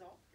itself